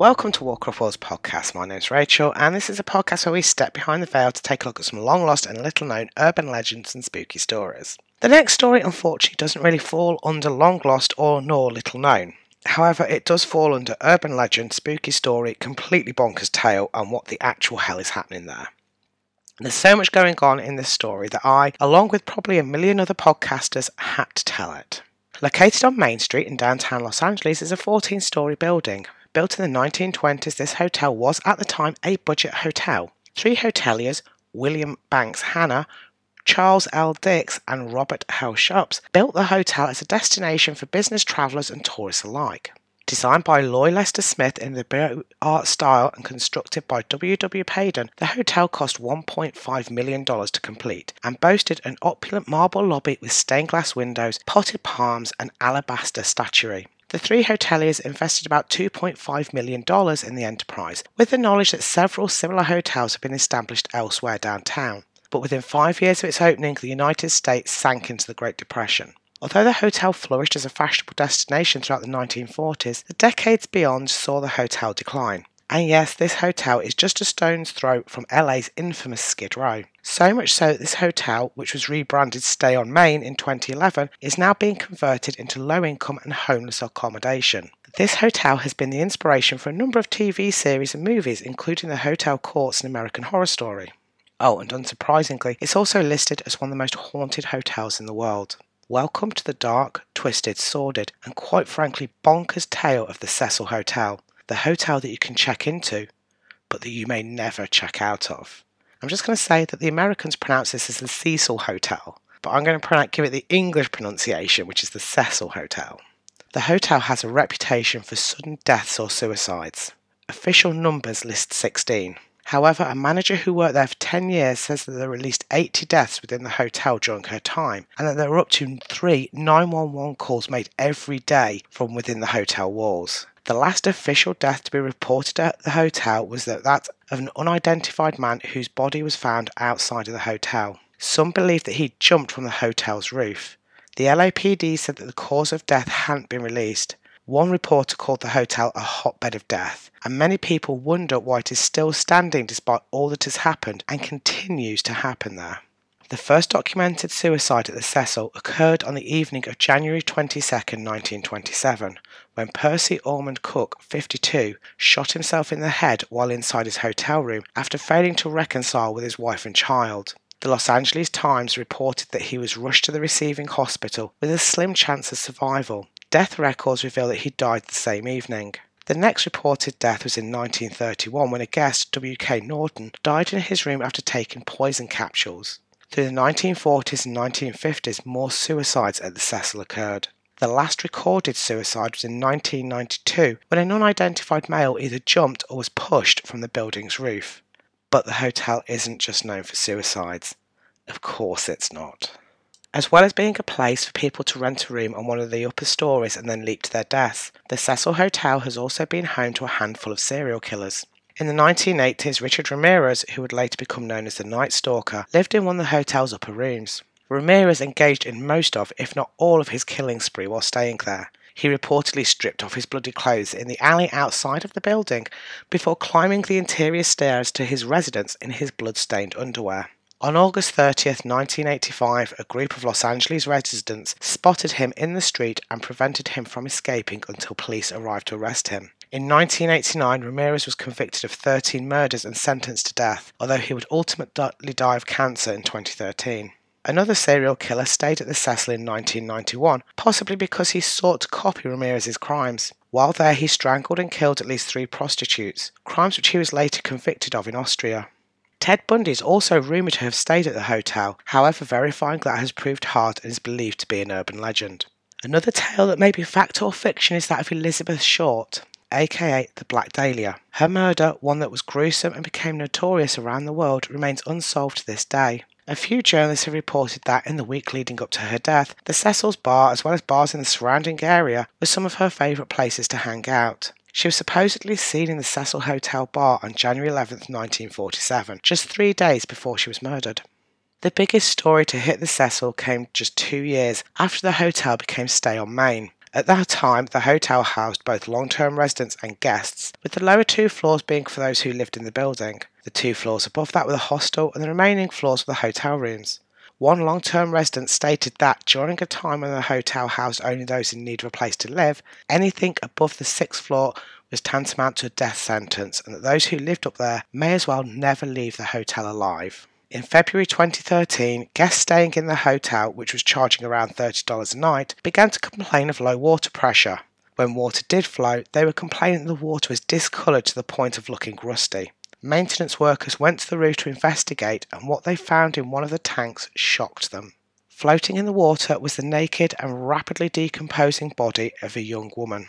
Welcome to Walker of Worlds podcast. My name is Rachel, and this is a podcast where we step behind the veil to take a look at some long lost and little known urban legends and spooky stories. The next story, unfortunately, doesn't really fall under long lost or nor little known. However, it does fall under urban legend, spooky story, completely bonkers tale, and what the actual hell is happening there. There's so much going on in this story that I, along with probably a million other podcasters, had to tell it. Located on Main Street in downtown Los Angeles is a 14 story building, Built in the 1920s, this hotel was at the time a budget hotel. Three hoteliers, William Banks Hanna, Charles L. Dix, and Robert L. Schops, built the hotel as a destination for business travellers and tourists alike. Designed by Loy Lester Smith in the Beaux Art style and constructed by W. W. Payden, the hotel cost $1.5 million to complete and boasted an opulent marble lobby with stained glass windows, potted palms, and alabaster statuary. The three hoteliers invested about $2.5 million in the enterprise, with the knowledge that several similar hotels have been established elsewhere downtown. But within five years of its opening, the United States sank into the Great Depression. Although the hotel flourished as a fashionable destination throughout the 1940s, the decades beyond saw the hotel decline. And yes, this hotel is just a stone's throw from LA's infamous Skid Row. So much so that this hotel, which was rebranded Stay on Main in 2011, is now being converted into low income and homeless accommodation. This hotel has been the inspiration for a number of TV series and movies, including the Hotel Cortez and American Horror Story. Oh, and unsurprisingly, it's also listed as one of the most haunted hotels in the world. Welcome to the dark, twisted, sordid, and quite frankly bonkers tale of the Cecil Hotel the hotel that you can check into, but that you may never check out of. I'm just going to say that the Americans pronounce this as the Cecil Hotel, but I'm going to give it the English pronunciation, which is the Cecil Hotel. The hotel has a reputation for sudden deaths or suicides. Official numbers list 16. However, a manager who worked there for 10 years says that there were at least 80 deaths within the hotel during her time, and that there were up to three 911 calls made every day from within the hotel walls. The last official death to be reported at the hotel was that, that of an unidentified man whose body was found outside of the hotel. Some believe that he jumped from the hotel's roof. The LAPD said that the cause of death hadn't been released. One reporter called the hotel a hotbed of death, and many people wonder why it is still standing despite all that has happened and continues to happen there. The first documented suicide at the Cecil occurred on the evening of January 22, 1927, when Percy Ormond Cook, 52, shot himself in the head while inside his hotel room after failing to reconcile with his wife and child. The Los Angeles Times reported that he was rushed to the receiving hospital with a slim chance of survival. Death records reveal that he died the same evening. The next reported death was in 1931 when a guest, W.K. Norton, died in his room after taking poison capsules. Through the 1940s and 1950s, more suicides at the Cecil occurred. The last recorded suicide was in 1992 when an unidentified male either jumped or was pushed from the building's roof. But the hotel isn't just known for suicides. Of course it's not. As well as being a place for people to rent a room on one of the upper stories and then leap to their deaths, the Cecil Hotel has also been home to a handful of serial killers. In the 1980s, Richard Ramirez, who would later become known as the Night Stalker, lived in one of the hotel's upper rooms. Ramirez engaged in most of, if not all of his killing spree while staying there. He reportedly stripped off his bloody clothes in the alley outside of the building before climbing the interior stairs to his residence in his blood-stained underwear. On August 30th, 1985, a group of Los Angeles residents spotted him in the street and prevented him from escaping until police arrived to arrest him. In 1989, Ramirez was convicted of 13 murders and sentenced to death, although he would ultimately die of cancer in 2013. Another serial killer stayed at the Cecil in 1991, possibly because he sought to copy Ramirez's crimes. While there, he strangled and killed at least three prostitutes, crimes which he was later convicted of in Austria. Ted Bundy is also rumoured to have stayed at the hotel, however, verifying that has proved hard and is believed to be an urban legend. Another tale that may be fact or fiction is that of Elizabeth Short aka the Black Dahlia. Her murder, one that was gruesome and became notorious around the world, remains unsolved to this day. A few journalists have reported that in the week leading up to her death, the Cecil's bar, as well as bars in the surrounding area, were some of her favourite places to hang out. She was supposedly seen in the Cecil Hotel bar on January 11, 1947, just three days before she was murdered. The biggest story to hit the Cecil came just two years after the hotel became Stay on Main. At that time, the hotel housed both long term residents and guests, with the lower two floors being for those who lived in the building. The two floors above that were the hostel, and the remaining floors were the hotel rooms. One long term resident stated that during a time when the hotel housed only those in need of a place to live, anything above the sixth floor was tantamount to a death sentence, and that those who lived up there may as well never leave the hotel alive. In February 2013, guests staying in the hotel, which was charging around $30 a night, began to complain of low water pressure. When water did flow, they were complaining that the water was discoloured to the point of looking rusty. Maintenance workers went to the roof to investigate, and what they found in one of the tanks shocked them. Floating in the water was the naked and rapidly decomposing body of a young woman.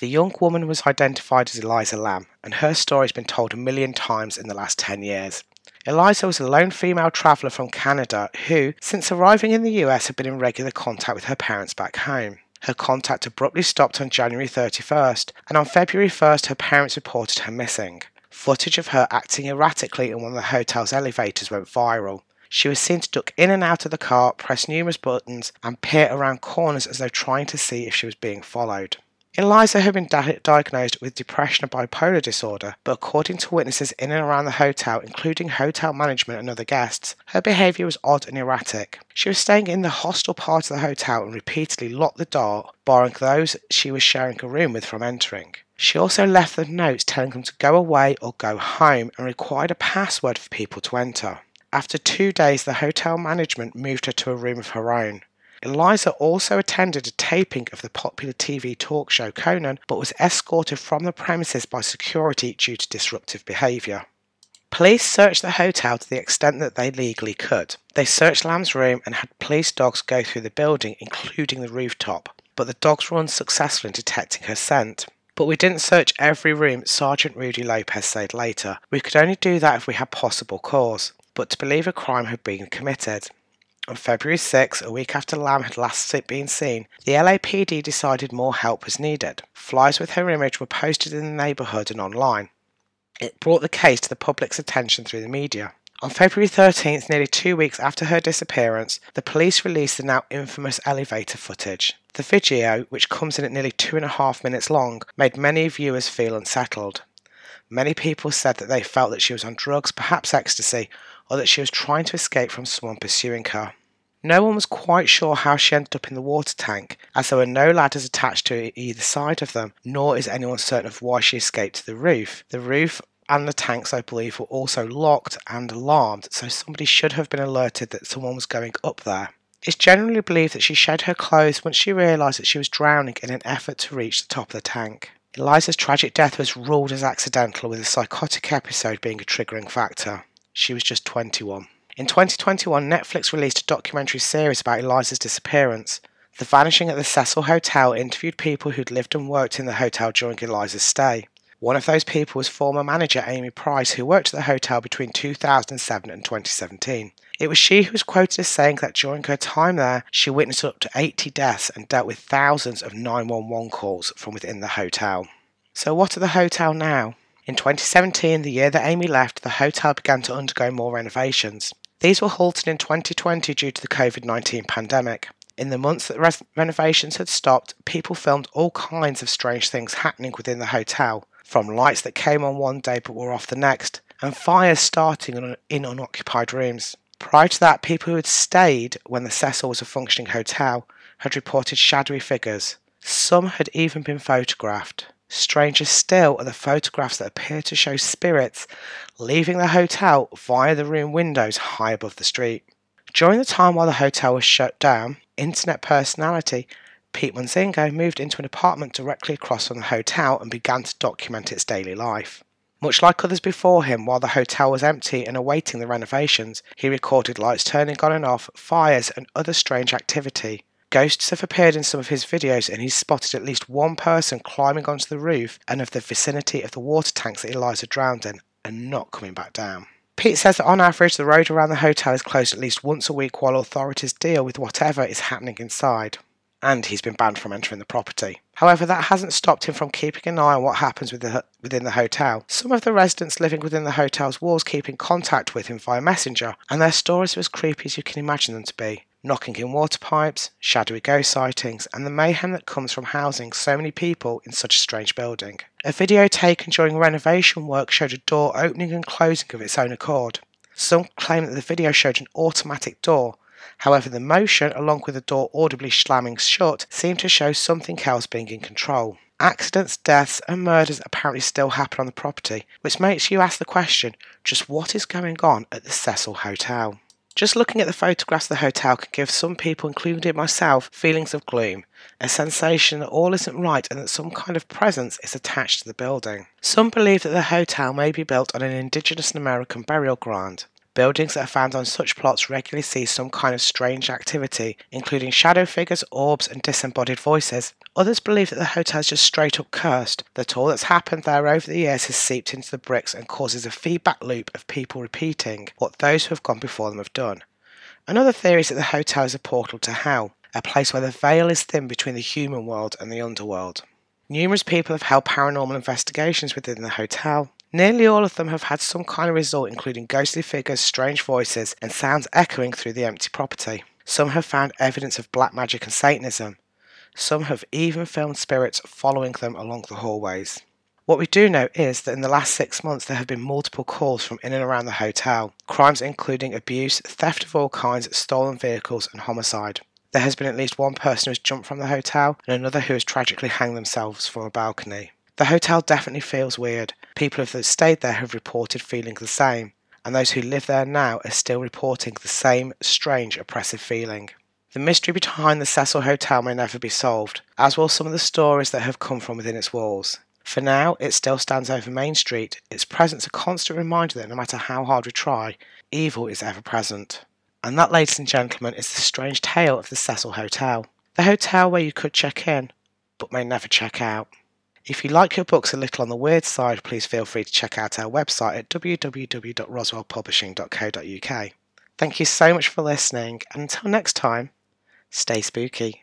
The young woman was identified as Eliza Lam, and her story has been told a million times in the last 10 years. Eliza was a lone female traveller from Canada who, since arriving in the US, had been in regular contact with her parents back home. Her contact abruptly stopped on January 31st, and on February 1st, her parents reported her missing. Footage of her acting erratically in one of the hotel's elevators went viral. She was seen to duck in and out of the car, press numerous buttons, and peer around corners as though trying to see if she was being followed. Eliza had been di- diagnosed with depression and bipolar disorder, but according to witnesses in and around the hotel, including hotel management and other guests, her behaviour was odd and erratic. She was staying in the hostel part of the hotel and repeatedly locked the door, barring those she was sharing a room with from entering. She also left notes telling them to go away or go home and required a password for people to enter. After two days, the hotel management moved her to a room of her own. Eliza also attended a taping of the popular TV talk show Conan, but was escorted from the premises by security due to disruptive behaviour. Police searched the hotel to the extent that they legally could. They searched Lam's room and had police dogs go through the building, including the rooftop, but the dogs were unsuccessful in detecting her scent. But we didn't search every room, Sergeant Rudy Lopez said later. We could only do that if we had possible cause, but to believe a crime had been committed. On February 6, a week after Lam had last been seen, the LAPD decided more help was needed. Flyers with her image were posted in the neighbourhood and online. It brought the case to the public's attention through the media. On February 13th, nearly two weeks after her disappearance, the police released the now infamous elevator footage. The video, which comes in at nearly two and a half minutes long, made many viewers feel unsettled. Many people said that they felt that she was on drugs, perhaps ecstasy, or that she was trying to escape from someone pursuing her. No one was quite sure how she ended up in the water tank, as there were no ladders attached to either side of them, nor is anyone certain of why she escaped to the roof. The roof and the tanks, I believe, were also locked and alarmed, so somebody should have been alerted that someone was going up there. It's generally believed that she shed her clothes once she realised that she was drowning in an effort to reach the top of the tank. Eliza's tragic death was ruled as accidental, with a psychotic episode being a triggering factor. She was just 21. In 2021, Netflix released a documentary series about Eliza's disappearance. The Vanishing at the Cecil Hotel interviewed people who'd lived and worked in the hotel during Eliza's stay. One of those people was former manager Amy Price, who worked at the hotel between 2007 and 2017. It was she who was quoted as saying that during her time there, she witnessed up to 80 deaths and dealt with thousands of 911 calls from within the hotel. So, what of the hotel now? In 2017, the year that Amy left, the hotel began to undergo more renovations. These were halted in 2020 due to the COVID 19 pandemic. In the months that res- renovations had stopped, people filmed all kinds of strange things happening within the hotel, from lights that came on one day but were off the next, and fires starting in, in unoccupied rooms. Prior to that, people who had stayed when the Cecil was a functioning hotel had reported shadowy figures. Some had even been photographed. Stranger still are the photographs that appear to show spirits leaving the hotel via the room windows high above the street. During the time while the hotel was shut down, internet personality Pete Munzingo moved into an apartment directly across from the hotel and began to document its daily life. Much like others before him, while the hotel was empty and awaiting the renovations, he recorded lights turning on and off, fires, and other strange activity. Ghosts have appeared in some of his videos, and he's spotted at least one person climbing onto the roof and of the vicinity of the water tanks that Eliza drowned in and not coming back down. Pete says that on average, the road around the hotel is closed at least once a week while authorities deal with whatever is happening inside. And he's been banned from entering the property. However, that hasn't stopped him from keeping an eye on what happens within the hotel. Some of the residents living within the hotel's walls keep in contact with him via messenger, and their stories are as creepy as you can imagine them to be. Knocking in water pipes, shadowy ghost sightings, and the mayhem that comes from housing so many people in such a strange building. A video taken during renovation work showed a door opening and closing of its own accord. Some claim that the video showed an automatic door. However, the motion, along with the door audibly slamming shut, seemed to show something else being in control. Accidents, deaths, and murders apparently still happen on the property, which makes you ask the question just what is going on at the Cecil Hotel? Just looking at the photographs of the hotel can give some people, including myself, feelings of gloom, a sensation that all isn't right and that some kind of presence is attached to the building. Some believe that the hotel may be built on an indigenous American burial ground. Buildings that are found on such plots regularly see some kind of strange activity, including shadow figures, orbs, and disembodied voices. Others believe that the hotel is just straight up cursed, that all that's happened there over the years has seeped into the bricks and causes a feedback loop of people repeating what those who have gone before them have done. Another theory is that the hotel is a portal to hell, a place where the veil is thin between the human world and the underworld. Numerous people have held paranormal investigations within the hotel, Nearly all of them have had some kind of result, including ghostly figures, strange voices, and sounds echoing through the empty property. Some have found evidence of black magic and Satanism. Some have even filmed spirits following them along the hallways. What we do know is that in the last six months there have been multiple calls from in and around the hotel, crimes including abuse, theft of all kinds, stolen vehicles, and homicide. There has been at least one person who has jumped from the hotel and another who has tragically hanged themselves from a balcony. The hotel definitely feels weird. People who have stayed there have reported feeling the same, and those who live there now are still reporting the same strange, oppressive feeling. The mystery behind the Cecil Hotel may never be solved, as will some of the stories that have come from within its walls. For now, it still stands over Main Street, its presence a constant reminder that no matter how hard we try, evil is ever present. And that, ladies and gentlemen, is the strange tale of the Cecil Hotel. The hotel where you could check in, but may never check out. If you like your books a little on the weird side, please feel free to check out our website at www.roswellpublishing.co.uk. Thank you so much for listening, and until next time, stay spooky.